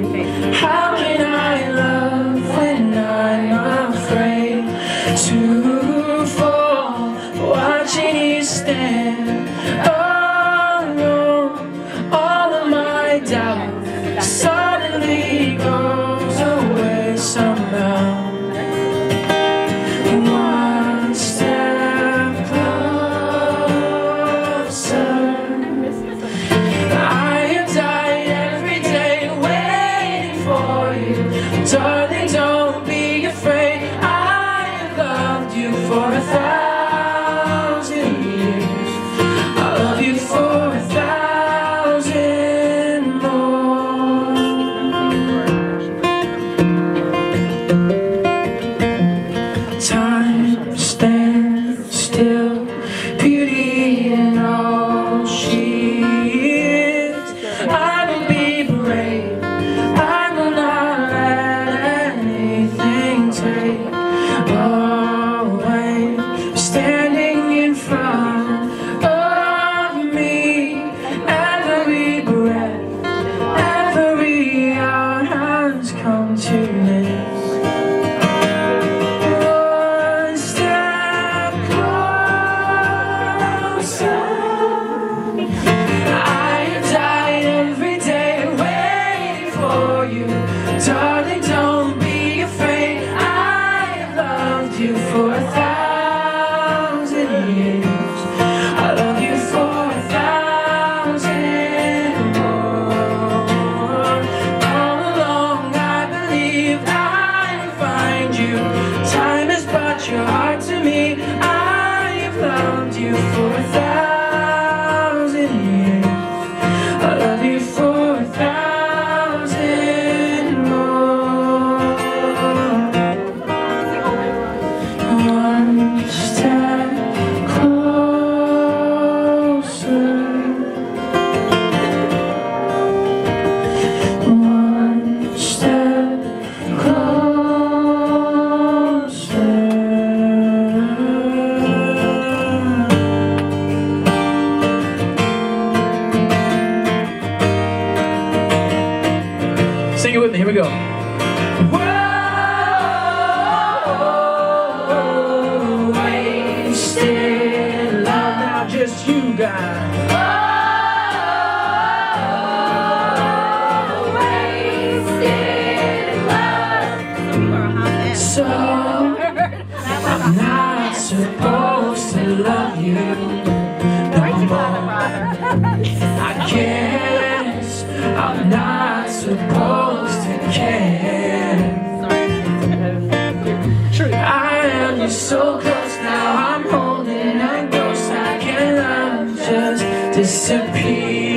your face. How you for a thousand die. So I'm not supposed to love you no more. I guess I'm not supposed to care. I am you're so close now. disappear.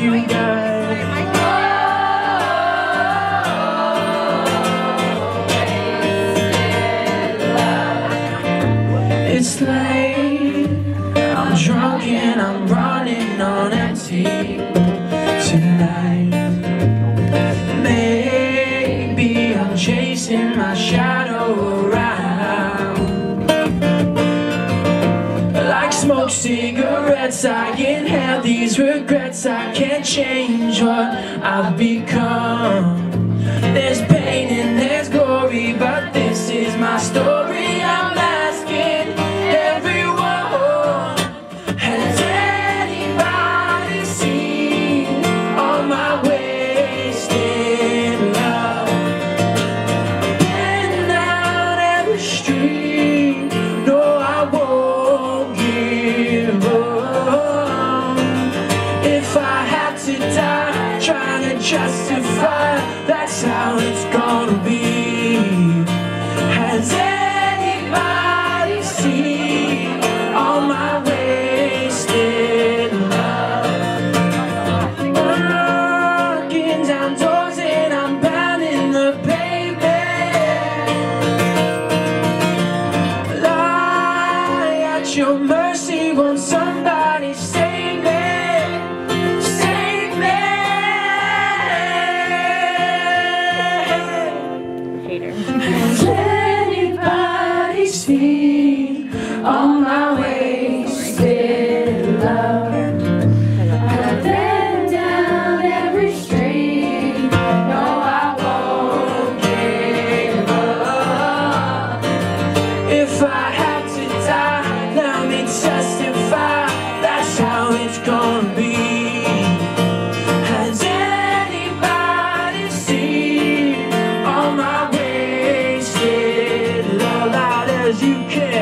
you died. It's late, I'm drunk and I'm running on empty. I can't have these regrets I can't change what I've become. There's Touch your mercy on somebody, save me, save me. Hater. On my love? I been down every street. No, I won't give up. If I as you can.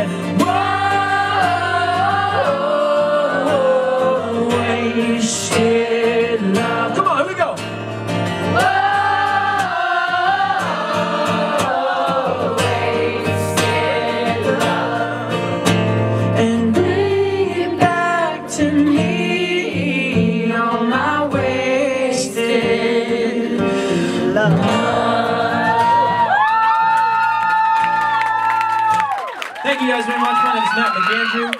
Thank you guys very much. My name is Matt McAndrew.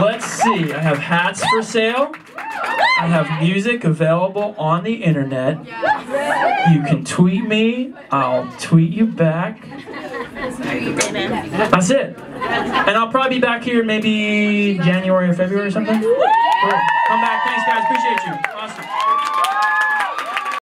Um, let's see. I have hats for sale. I have music available on the internet. You can tweet me. I'll tweet you back. That's it. And I'll probably be back here maybe January or February or something. Come back. Thanks, guys. Appreciate you. Awesome.